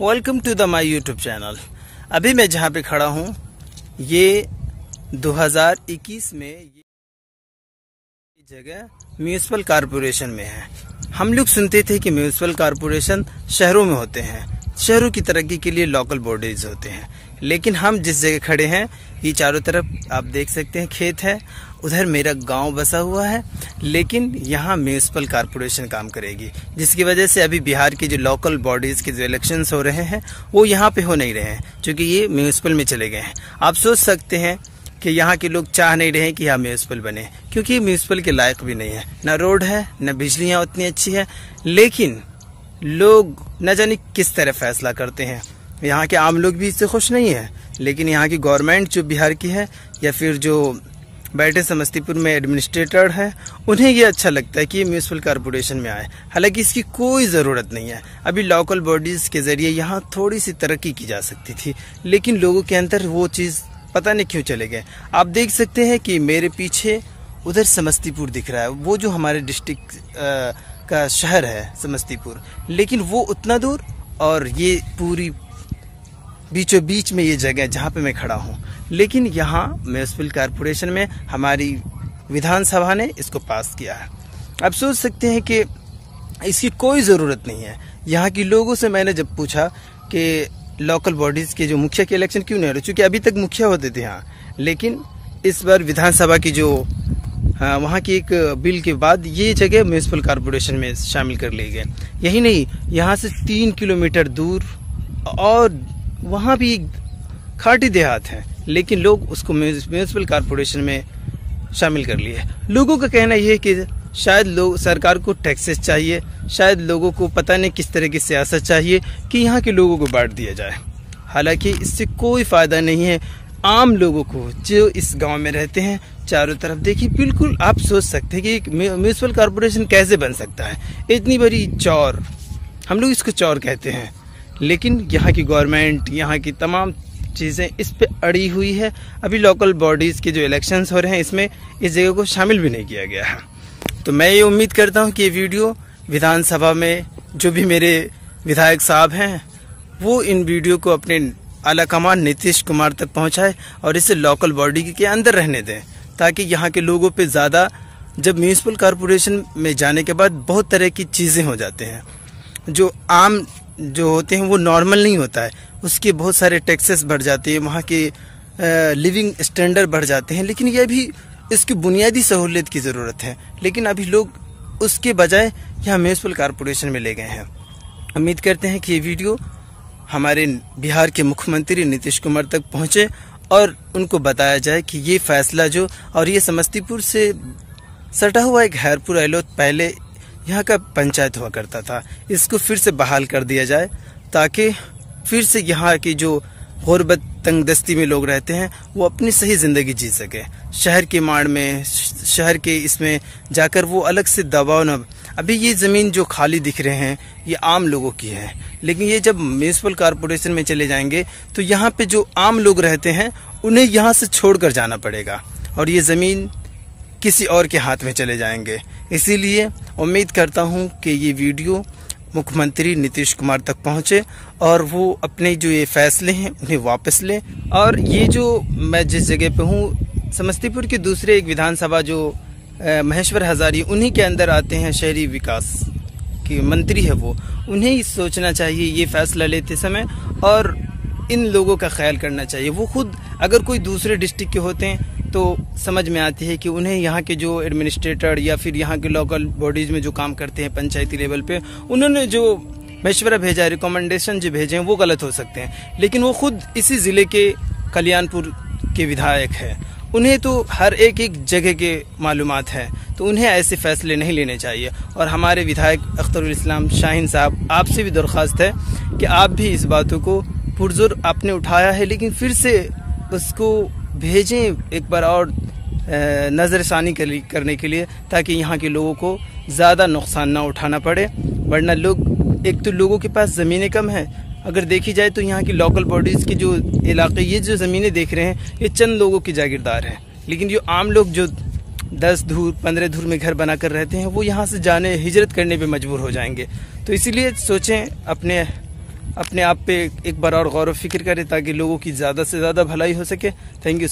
Welcome to the my YouTube channel अभी मैं जहाँ पे खड़ा हूँ, ये 2021 में ये जगह म्यूनिसिपल कॉरपोरेशन में है। हम लोग सुनते थे कि म्यूनिसिपल कॉरपोरेशन शहरों में होते हैं, शहरों की तरक्की के लिए लोकल बॉडीज होते हैं। लेकिन हम जिस जगह खड़े हैं, ये चारों तरफ़ आप देख सकते हैं, खेत है। उधर मेरा गाँव बसा हुआ है, लेकिन यहाँ म्यूनसिपल कारपोरेशन काम करेगी, जिसकी वजह से अभी बिहार की जो लोकल बॉडीज के जो इलेक्शन हो रहे हैं, वो यहाँ पे हो नहीं रहे हैं, क्योंकि ये म्यूनसिपल में चले गए हैं। आप सोच सकते हैं कि यहाँ के लोग चाह नहीं रहे कि यहाँ म्यूनसिपल बने, क्योंकि म्यूनसिपल के लायक भी नहीं है। न रोड है, न बिजलियाँ उतनी अच्छी है, लेकिन लोग न जाने किस तरह फैसला करते हैं। यहाँ के आम लोग भी इससे खुश नहीं है, लेकिन यहाँ की गवर्नमेंट जो बिहार की है, या फिर जो बैठे समस्तीपुर में एडमिनिस्ट्रेटर है। उन्हें ये अच्छा लगता है कि ये म्यूनसिपल कारपोरेशन में आए। हालाँकि इसकी कोई ज़रूरत नहीं है। अभी लोकल बॉडीज़ के ज़रिए यहाँ थोड़ी सी तरक्की की जा सकती थी। लेकिन लोगों के अंदर वो चीज़ पता नहीं क्यों चले गए। आप देख सकते हैं कि मेरे पीछे उधर समस्तीपुर दिख रहा है। वो जो हमारे डिस्ट्रिक्ट का शहर है समस्तीपुर। लेकिन वो उतना दूर और ये पूरी बीचों बीच में ये जगह जहाँ पे मैं खड़ा हूँ। लेकिन यहाँ म्यूनसिपल कारपोरेशन में हमारी विधानसभा ने इसको पास किया है। अब सोच सकते हैं कि इसकी कोई ज़रूरत नहीं है। यहाँ के लोगों से मैंने जब पूछा कि लोकल बॉडीज़ के जो मुखिया के इलेक्शन क्यों नहीं हो रहे, चूँकि अभी तक मुखिया होते थे यहाँ, लेकिन इस बार विधानसभा की जो वहाँ की एक बिल के बाद ये जगह म्यूनसिपल कॉरपोरेशन में शामिल कर लिए गए यही नहीं, यहाँ से तीन किलोमीटर दूर और वहाँ भी खाटी देहात है। लेकिन लोग उसको म्यूनसिपल कॉरपोरेशन में शामिल कर लिए। लोगों का कहना यह है कि शायद लोग, सरकार को टैक्सेस चाहिए, शायद लोगों को पता नहीं किस तरह की सियासत चाहिए कि यहाँ के लोगों को बांट दिया जाए। हालाँकि इससे कोई फ़ायदा नहीं है आम लोगों को, जो इस गाँव में रहते हैं। चारों तरफ़ देखिए, बिल्कुल आप सोच सकते हैं कि म्यूनसिपल कॉरपोरेशन कैसे बन सकता है। इतनी बड़ी चौर, हम लोग इसको चौर कहते हैं। लेकिन यहाँ की गवर्नमेंट, यहाँ की तमाम चीज़ें इस पे अड़ी हुई है। अभी लोकल बॉडीज़ के जो इलेक्शंस हो रहे हैं, इसमें इस जगह को शामिल भी नहीं किया गया है। तो मैं ये उम्मीद करता हूँ कि ये वीडियो विधानसभा में जो भी मेरे विधायक साहब हैं, वो इन वीडियो को अपने आला कमान नीतीश कुमार तक पहुँचाए और इसे लोकल बॉडी के अंदर रहने दें, ताकि यहाँ के लोगों पर ज़्यादा जब म्यूनसिपल कॉरपोरेशन में जाने के बाद बहुत तरह की चीज़ें हो जाते हैं, जो आम जो होते हैं वो नॉर्मल नहीं होता है। उसके बहुत सारे टैक्सेस बढ़ जाते हैं, वहाँ के लिविंग स्टैंडर्ड बढ़ जाते हैं। लेकिन यह भी इसकी बुनियादी सहूलियत की ज़रूरत है। लेकिन अभी लोग उसके बजाय यहाँ म्यूनसिपल कॉरपोरेशन में ले गए हैं। उम्मीद करते हैं कि ये वीडियो हमारे बिहार के मुख्यमंत्री नीतीश कुमार तक पहुँचे और उनको बताया जाए कि ये फैसला जो, और ये समस्तीपुर से सटा हुआ एक हैरपुर एलोत पहले यहाँ का पंचायत हुआ करता था। इसको फिर से बहाल कर दिया जाए, ताकि फिर से यहाँ की जो गुरबत तंगदस्ती में लोग रहते हैं, वो अपनी सही ज़िंदगी जी सके। शहर के माड़ में, शहर के इसमें जाकर वो अलग से दबाव न अभी ये ज़मीन जो खाली दिख रहे हैं, ये आम लोगों की है। लेकिन ये जब म्यूनसिपल कॉरपोरेशन में चले जाएँगे तो यहाँ पे जो आम लोग रहते हैं, उन्हें यहाँ से छोड़कर जाना पड़ेगा। और ये ज़मीन किसी और के हाथ में चले जाएँगे। इसीलिए उम्मीद करता हूँ कि ये वीडियो मुख्यमंत्री नीतीश कुमार तक पहुँचे और वो अपने जो ये फैसले हैं, उन्हें वापस लें। और ये जो मैं जिस जगह पे हूँ, समस्तीपुर के दूसरे एक विधानसभा जो महेश्वर हजारी, उन्हीं के अंदर आते हैं शहरी विकास के मंत्री है वो। उन्हें सोचना चाहिए ये फैसला लेते समय और इन लोगों का ख्याल करना चाहिए। वो खुद अगर कोई दूसरे डिस्ट्रिक्ट के होते हैं तो समझ में आती है कि उन्हें यहाँ के जो एडमिनिस्ट्रेटर या फिर यहाँ के लोकल बॉडीज में जो काम करते हैं पंचायती लेवल पे, उन्होंने जो मशवरा भेजा है रिकमेंडेशन जो भेजे हैं, वो गलत हो सकते हैं। लेकिन वो खुद इसी ज़िले के कल्याणपुर के विधायक है। उन्हें तो हर एक एक जगह के मालूम है तो उन्हें ऐसे फैसले नहीं लेने चाहिए। और हमारे विधायक अख्तरुल इस्लाम शाहीन साहब, आपसे भी दरख्वास्त है कि आप भी इस बातों को पुरजोर आपने उठाया है, लेकिन फिर से उसको भेजें एक बार और नज़रसानी करने के लिए, ताकि यहाँ के लोगों को ज़्यादा नुकसान ना उठाना पड़े। वरना लोग, एक तो लोगों के पास ज़मीनें कम हैं। अगर देखी जाए तो यहाँ की लोकल बॉडीज़ के जो इलाके, ये जो ज़मीनें देख रहे हैं, ये चंद लोगों की जागीरदार हैं। लेकिन जो आम लोग जो दस धूर, पंद्रह धूर में घर बना कर रहते हैं, वो यहाँ से जाने, हिजरत करने पे मजबूर हो जाएँगे। तो इसीलिए सोचें, अपने अपने आप पे एक बार और गौर फ़िक्र करें ताकि लोगों की ज़्यादा से ज़्यादा भलाई हो सके। Thank you